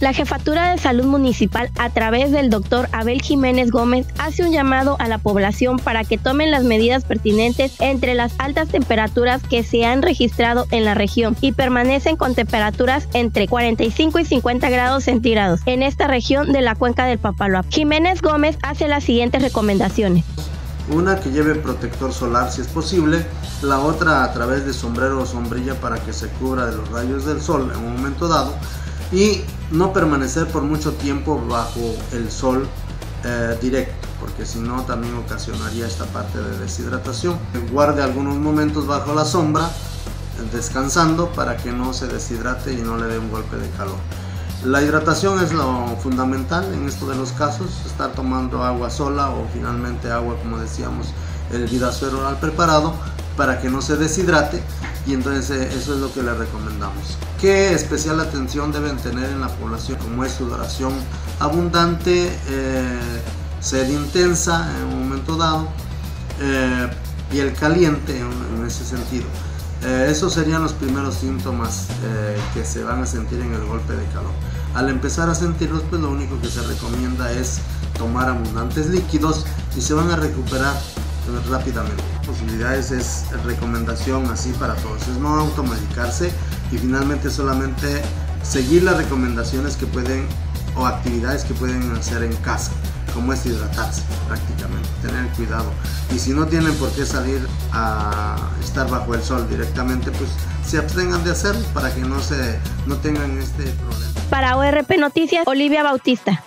La Jefatura de Salud Municipal, a través del doctor Abel Jiménez Gómez, hace un llamado a la población para que tomen las medidas pertinentes entre las altas temperaturas que se han registrado en la región y permanecen con temperaturas entre 45 y 50 grados centígrados en esta región de la cuenca del Papaloap. Jiménez Gómez hace las siguientes recomendaciones. Una que lleve protector solar si es posible, la otra a través de sombrero o sombrilla para que se cubra de los rayos del sol en un momento dado y no permanecer por mucho tiempo bajo el sol eh, directo porque si no también ocasionaría esta parte de deshidratación. Guarde algunos momentos bajo la sombra descansando para que no se deshidrate y no le dé un golpe de calor. La hidratación es lo fundamental en esto de los casos, estar tomando agua sola o finalmente agua como decíamos el vidazuero oral preparado para que no se deshidrate y entonces eh, eso es lo que le recomendamos. ¿Qué especial atención deben tener en la población? Como es sudoración abundante, eh, sed intensa en un momento dado, eh, piel caliente en, ese sentido. Esos serían los primeros síntomas que se van a sentir en el golpe de calor. Al empezar a sentirlos, pues lo único que se recomienda es tomar abundantes líquidos y se van a recuperar rápidamente. Posibilidades es recomendación así para todos, es no automedicarse y finalmente solamente seguir las recomendaciones que pueden o actividades que pueden hacer en casa, como es hidratarse prácticamente, tener cuidado. Y si no tienen por qué salir a estar bajo el sol directamente, pues se abstengan de hacerlo para que no, se, no tengan este problema. Para ORP Noticias, Olivia Bautista.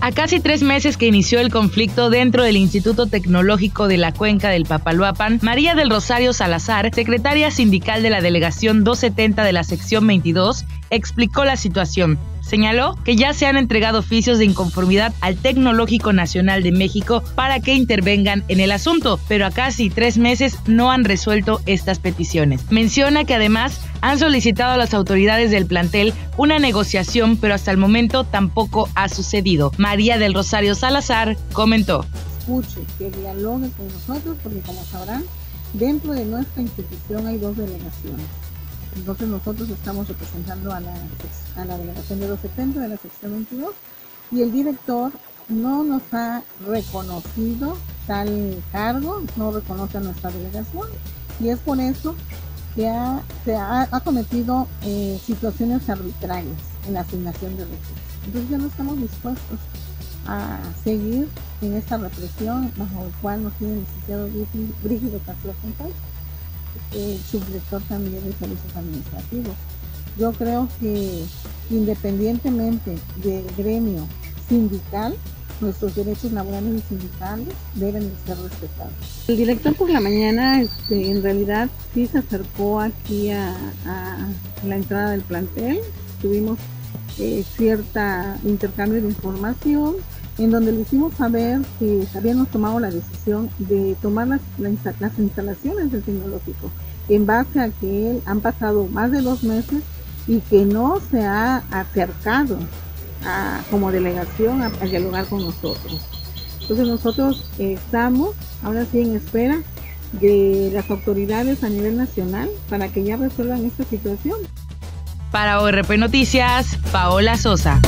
A casi tres meses que inició el conflicto dentro del Instituto Tecnológico de la Cuenca del Papaloapan, María del Rosario Salazar, secretaria sindical de la Delegación 270 de la Sección 22, explicó la situación Señaló que ya se han entregado oficios de inconformidad al Tecnológico Nacional de México para que intervengan en el asunto, pero a casi tres meses no han resuelto estas peticiones. Menciona que además han solicitado a las autoridades del plantel una negociación, pero hasta el momento tampoco ha sucedido. María del Rosario Salazar comentó. Escuche, que dialogue con nosotros, porque como sabrán, dentro de nuestra institución hay dos delegaciones entonces nosotros estamos representando a la, delegación de 270 de la sección 22 y el director no nos ha reconocido tal cargo, no reconoce a nuestra delegación y es por eso que ha, se ha, cometido eh, situaciones arbitrarias en la asignación de recursos. Entonces ya no estamos dispuestos a seguir en esta represión bajo el cual nos tiene el licenciado Brígido Castro el subdirector también de servicios administrativos. Yo creo que independientemente del gremio sindical, nuestros derechos laborales y sindicales deben ser respetados. El director por la mañana este, en realidad sí se acercó aquí a, la entrada del plantel, tuvimos eh, cierta intercambio de información en donde le hicimos saber que habíamos tomado la decisión de tomar las, instalaciones del tecnológico en base a que han pasado más de dos meses y que no se ha acercado a, como delegación a, dialogar con nosotros. Entonces nosotros estamos ahora sí en espera de las autoridades a nivel nacional para que ya resuelvan esta situación. Para ORP Noticias, Paola Sosa.